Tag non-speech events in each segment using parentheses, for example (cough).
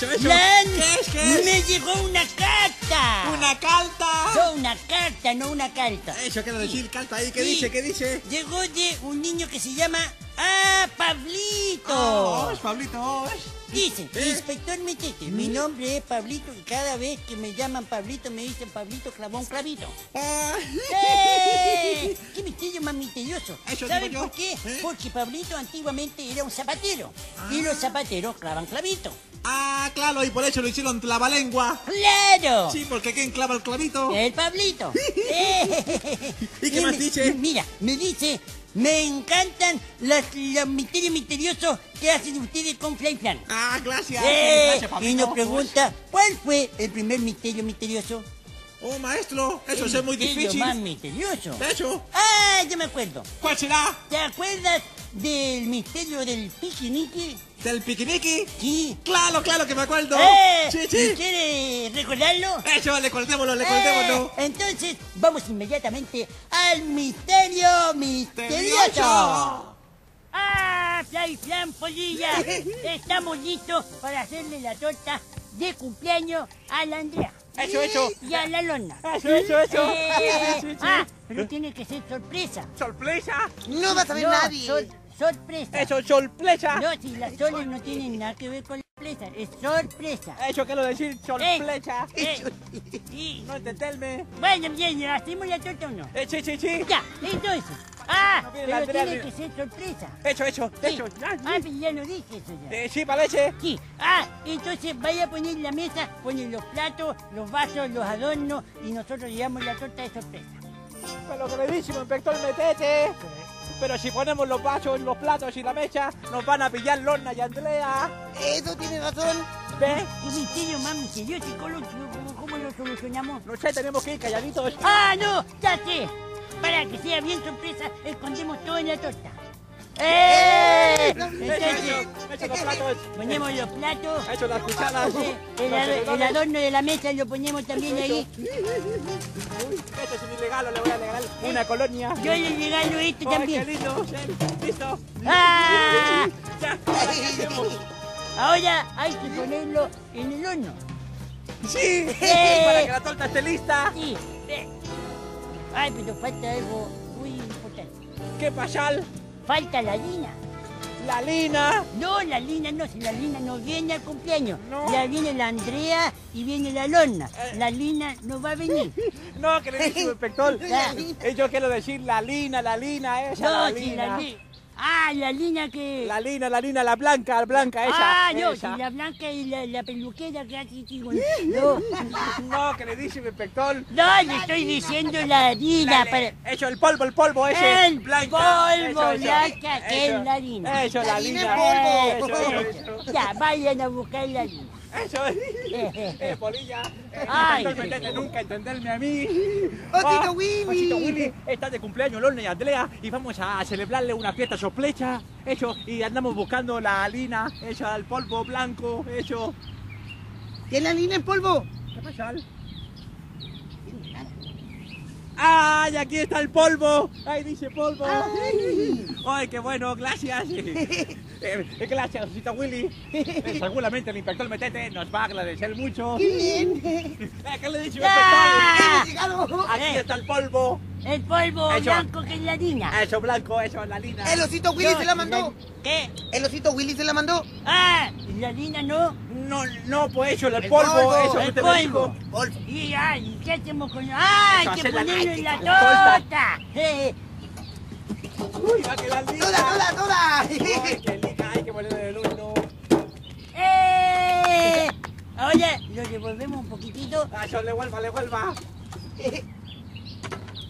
Eso, eso. Lan, ¿Qué es, qué es? me llegó una carta. ¡Una carta! No, una carta, no una carta. Eso quiero decir, carta ahí. ¿Qué Sí. dice? ¿Qué dice? Llegó de un niño que se llama... ¡Ah, Pablito! Oh, Pablito. Dice, ¿Eh? inspector Metete, mi nombre es Pablito y cada vez que me llaman Pablito me dicen Pablito clavón clavito. Ah. ¡Eh! (laughs) ¡Qué misterio más misterioso! ¿Saben por qué? ¿Eh? Porque Pablito antiguamente era un zapatero y los zapateros clavan clavito. Ah, claro, y por eso lo hicieron clavalengua. ¡Claro! Sí, porque ¿quién clava el clavito? El Pablito. (laughs) ¿Y qué más me- dice? Mira, me dice, me encantan los, los misterios misteriosos que hacen ustedes con Fly Plan. Ah, gracias. Eh, gracias, y Pablito. nos pregunta, ¿cuál fue el primer misterio misterioso? Oh, maestro, eso es muy difícil. más misterioso. De hecho, Ah, ya me acuerdo. ¿cuál será? ¿Te acuerdas del misterio del piquinique? ¿Del piquiniqui? Sí. Claro, claro que me acuerdo. ¡Eh! Sí, sí. ¿Quieres recordarlo? Eso, le cortémoslo, le cortémoslo. Eh, entonces, vamos inmediatamente al misterio misterioso. Misterioso. ¡Ah, Fly Flan Polilla! Estamos listos para hacerle la torta de cumpleaños a la Andrea. Eso, eso. Y a la Lona. (laughs) Eso, eso, eso. Eh, Sí, sí, sí. Ah, pero tiene que ser sorpresa. ¿Sorpresa? No vas a ver No, nadie. sor- sorpresa. Eso, sorpresa. No, si las soles no tienen nada que ver con la sorpresa, es sorpresa. Eso quiero decir, sorpresa. Eh, y- No entenderme. bueno, bien, ¿hacemos la torta o no? Eh, sí, sí, sí. Ya, entonces. Ah, No pero tiene arriba. que ser sorpresa. Eso, eso, Sí. Ah, pero ya lo dije eso ya. Eh, sí, parece. Sí. Ah, entonces vaya a poner la mesa, ponen los platos, los vasos, los adornos y nosotros llevamos la torta de sorpresa. Pero queridísimo inspector Metete. Pero si ponemos los vasos, los platos y la mecha, nos van a pillar Lorna y Andrea. Eso tiene razón. ¿Ves? ¿Qué misterio más misterioso? ¿Cómo lo, cómo- cómo lo solucionamos? No sé, tenemos que ir calladitos. ¡Ah, no! ¡Ya sé! Para que sea bien sorpresa, escondemos todo en la torta. ¡Eh! Entonces, los platos. ponemos los platos. Eso, las cucharas. eh, El, ado- adorno de la mesa lo ponemos también ahí. Uy, esto es un ilegalo, le voy a regalar una colonia. Yo le regalo Ay, qué también. lindo. Listo. ¡Ah! Ya, ahora, ¿qué hacemos? (laughs) Ahora hay que ponerlo en el horno. Sí, (laughs) para que la torta esté lista. Sí. Ay, pero falta algo muy importante. ¿Qué pasal? Falta la lina. La lina. No, la Lina no, si la Lina no viene al cumpleaños. No. Ya viene la Andrea y viene la Lorna. Eh. La Lina no va a venir. No, que le dije, inspector. (laughs) Ya. Eh, Yo quiero decir la lina, la lina, esa, No, la si lina. la Lina. Ah, la Lina que. La lina, la lina, la blanca, la blanca, esa. ah, no, esa. si la Blanca y la, la peluquera que hace con- No, (laughs) No, que le dice, inspector. no, le estoy diciendo la Lina La- para. Eso, el polvo, el polvo ese. El blanca. polvo Eso, eso. blanca, que Eso. es la lina. Eso, la La lina. lina en polvo. Eso, Eso. eso. Ya, vayan a buscar la Lina. Eso. (laughs) Eh, polilla. Eh, Ay. metete nunca entenderme a mí. Osito Ah, Willy. Osito Willy, está de cumpleaños Lorna y Andrea y vamos a celebrarle una fiesta sorpresa. Eso, y andamos buscando la lina, eso, el polvo blanco, eso. ¿Tiene la línea en polvo? ¿Qué pasa? ¡Ay, aquí está el polvo! ¡Ay, dice polvo! ¡Ay, qué bueno! ¡Gracias! (laughs) Eh, gracias, Osito Willy. (laughs) Seguramente el inspector Metete nos va a agradecer mucho. ¡Qué bien! (laughs) ¿Qué le he dicho, ¡Ah! Aquí está el polvo. El polvo Eso. blanco que es la Lina. Eso blanco, eso, la lina. El osito Willy se la mandó. ¿Qué? El osito Willy se la mandó. Ah, la Lina no. No, no, pues eso, el, El polvo, polvo, eso, el polvo. dijo. Polvo. Y, ay, ¿qué hacemos con ¡Ah, hay que ponerlo ay, en la la torta! Eh, (laughs) Uy, va a quedar lina. ¡Toda, toda, toda! Ay, qué lina, hay que ponerle el horno. ¡Eh! Ahora lo devolvemos un poquitito. Ah, Eso, le vuelva, le vuelva. (laughs)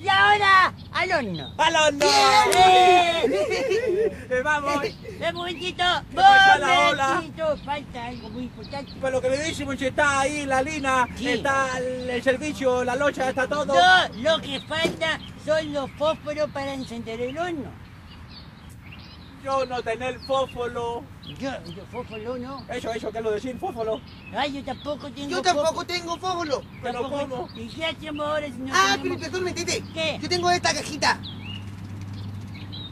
Y ahora al horno. ¡Al horno! (laughs) ¡Eh! ¡Vamos! (laughs) Un momentito, momentito, falta algo muy importante. Pero lo que le decimos si está ahí la lina, Sí. está el, el servicio, la locha, está todo. No, lo que falta son los fósforos para encender el horno. Yo no tener fósforo. Yo, yo fósforo no. Eso, eso, ¿qué lo decir? Fósforo. Ay, yo tampoco tengo Yo tampoco fósforo. tengo fósforo. Pero ¿cómo? ¿Y qué hacemos ahora si no Ah, pero tenemos- inspector, metete. ¿Qué? Yo tengo esta cajita.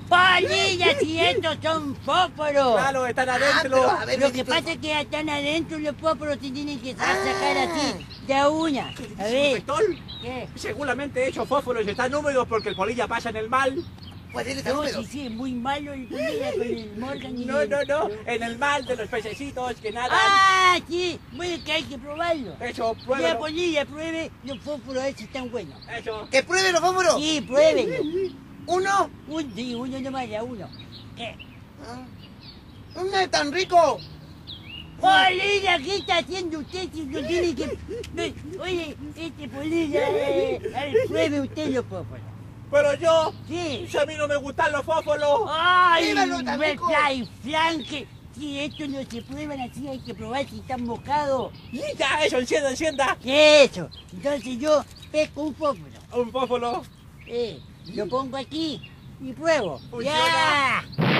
Polilla, si (laughs) estos son fósforos. Claro, están Ah, adentro. pero a ver, Lo que pasa es que están adentro los fósforos se tienen que sa- sacar así, de a una. A ver, ¿qué? seguramente esos fósforos están húmedos porque el polilla pasa en el mal. Pues él está No, húmedo. sí, sí, muy malo el polilla con el Morgan y No, el- no, no, en el mal de los pececitos que nadan. Ah, sí, bueno que hay que probarlo. Eso, Ya, pruébalo. polilla, pruebe, los fósforos esos están buenos. Eso. ¡Que pruebe los fósforos! Sí, pruébenlo. ¡Uno! Un, sí, uno nomás, ya uno. ¿Qué? Ah. ¡No es tan rico! Polilla, ¿qué está haciendo usted si no tiene que... (laughs) Oye, este polilla, eh, a ver, pruebe usted los fósforos. Pero yo, si a mí no me gustan los fósforos. ¡Ay, fly flanque! Si estos no se prueban así, hay que probar si están mojados. Y ya, eso, encienda, encienda. ¿Qué es eso? Entonces yo pesco un fósforo. Un fósforo. Eh, lo pongo aquí y pruebo. Funciona. ¡Ya!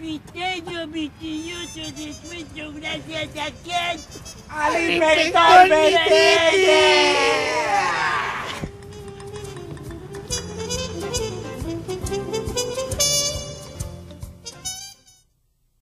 Misterio misterioso descuento gracias a quién? ¡Al!